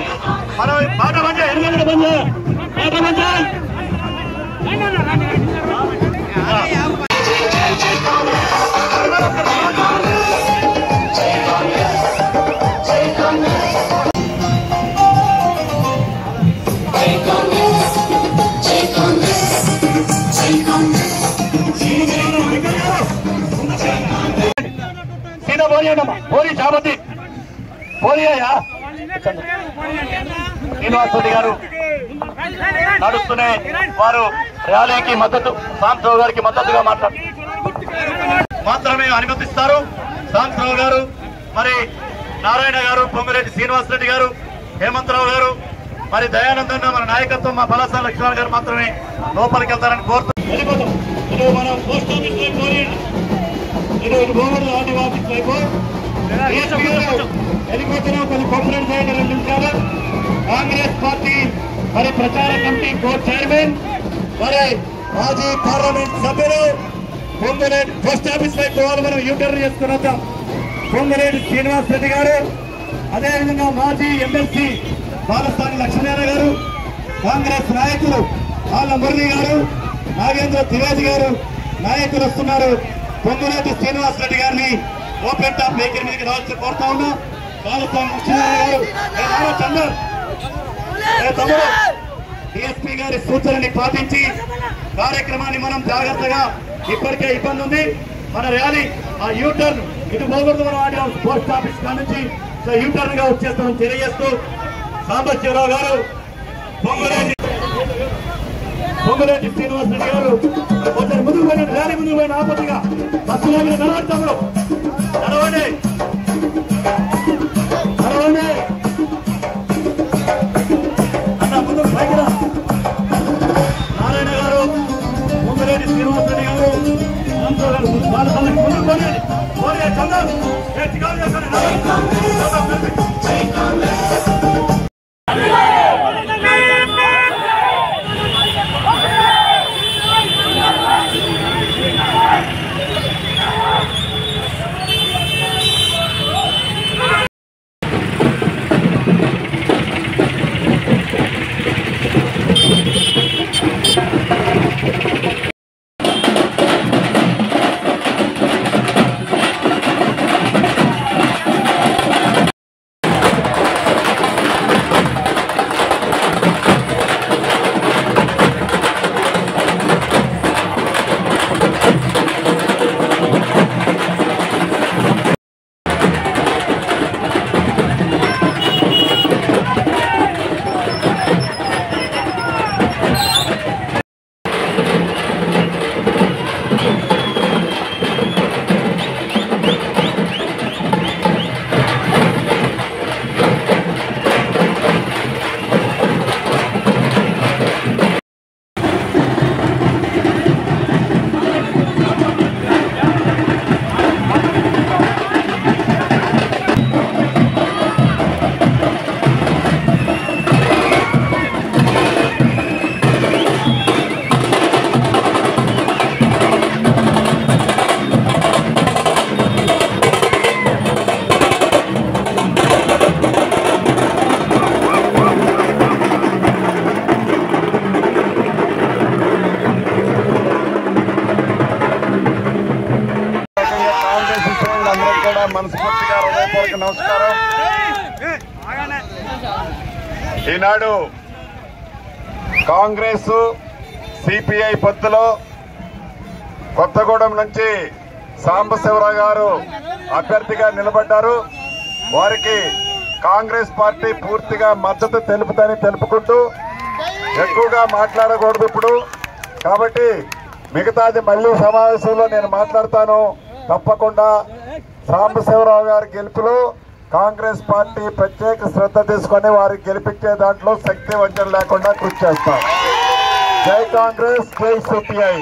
పాట బంద్ చేయి మనం పాట బంద్ చేయి ఎనిమిది బంద్ శ్రీనివాసరెడ్డి శ్రీనివాస్ రెడ్డి గారు నడుస్తూనే వారు ర్యాలీకి మద్దతు సాంసరావు గారికి మద్దతుగా మాట్లాడు మాత్రమే అనుమతిస్తారు. సాంసరావు గారు మరి నారాయణ గారు పొంగిరెడ్డి శ్రీనివాస్ రెడ్డి గారు హేమంతరావు గారు మరి దయానందన్న మన నాయకత్వం మా బలసాల లక్ష్మణ్ గారు మాత్రమే లోపలికి వెళ్తారని కోరుతూ ఇది మనం పోస్ట్ ఆఫీస్ ఇది ఇటు ఆఫీస్ వైపు వెళ్ళిపోతున్నాం. కొన్ని కోఆపరేట్ చేయండి రెండు నిమిషాలు. కాంగ్రెస్ పార్టీ మరి ప్రచార కమిటీ కో చైర్మన్ మరి మాజీ పార్లమెంట్ సభ్యులు పొంగులేటి పోస్ట్ ఆఫీస్ వైపు వాళ్ళు మనం యూటర్న్ చేసుకుని వద్దాం పొంగులేటి శ్రీనివాస్ రెడ్డి గారు అదేవిధంగా మాజీ ఎమ్మెల్సీ బాలస్వామి లక్ష్మీనారాయణ గారు కాంగ్రెస్ నాయకులు ఆళ్ళ మురళి గారు నాగేంద్ర త్రివేది గారు నాయకులు వస్తున్నారు. పొంగులేటి శ్రీనివాస్ రెడ్డి గారిని ఓపెన్ టాప్ వెహికల్ మీదకి రావాల్సి కోరుతా ఉన్నా. బాలస్థాని లక్ష్మీనారాయణ గారు. చందర్? తమ్ముడు? డిఎస్పీ గారి సూచనని పాటించి కార్యక్రమాన్ని మనం జాగ్రత్తగా ఇప్పటికే ఇబ్బంది ఉంది. మన ర్యాలీ ఆ యూటర్న్ ఇటు పోకూడదు మనం ఆడియో పోస్ట్ ఆఫీస్ కాడ నుంచి యూటర్న్గా వచ్చేస్తామని తెలియజేస్తూ సాంబశివరావు గారు పొంగులేటి పొంగులేటి శ్రీనివాసరెడ్డి గారు కొంచెం ముందుకు పోయిన ర్యాలీ ముందుకు పోయిన ఆపత్తిగా బస్సులో మీద నడవండి తమ్ముడు నడవండి నడవండి అన్న ముందు పైకి రా. నారాయణ గారు ముందులేని శ్రీనివాస్ రెడ్డి గారు రాంతో గారు ముందు బాలస్వామి ముందు పోనీయండి. పోనీయండి, చంద్రం. మనస్ఫూర్తిగా హృదయపూర్వక నమస్కారం. ఈనాడు కాంగ్రెస్ సిపిఐ పొత్తులో కొత్తగూడెం నుంచి సాంబశివరావు గారు అభ్యర్థిగా నిలబడ్డారు. వారికి కాంగ్రెస్ పార్టీ పూర్తిగా మద్దతు తెలుపుతని తెలుపుకుంటూ ఎక్కువగా మాట్లాడకూడదు ఇప్పుడు. కాబట్టి మిగతాది మళ్ళీ సమావేశంలో నేను మాట్లాడతాను. తప్పకుండా సాంబశివరావు గారి గెలుపులో కాంగ్రెస్ పార్టీ ప్రత్యేక శ్రద్ధ తీసుకొని వారికి గెలిపించే దాంట్లో శక్తి వంచన లేకుండా కృషి చేస్తాం జై కాంగ్రెస్ జై సిపిఐ